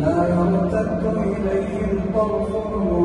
لا يرتد إليهم طرفهم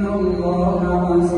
إن الله عزيز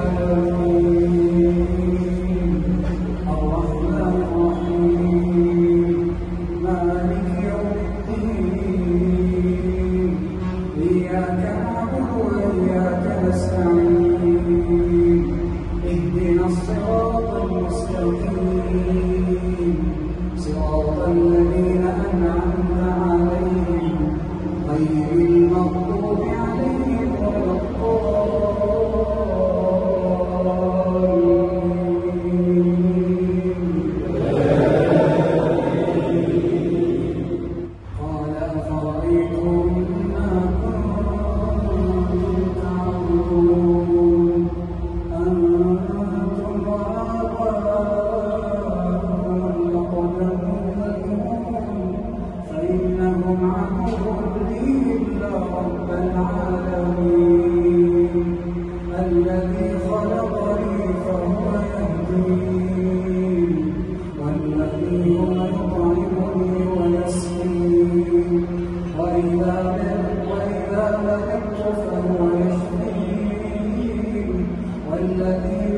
فهو يشفيهم والذين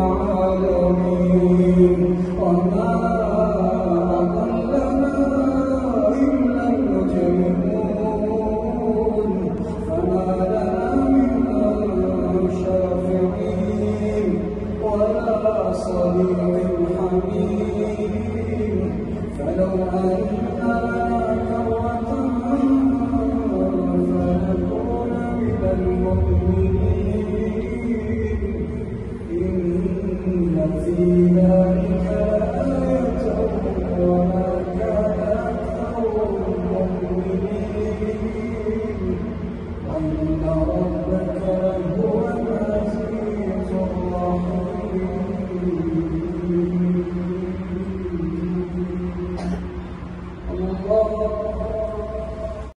العالمين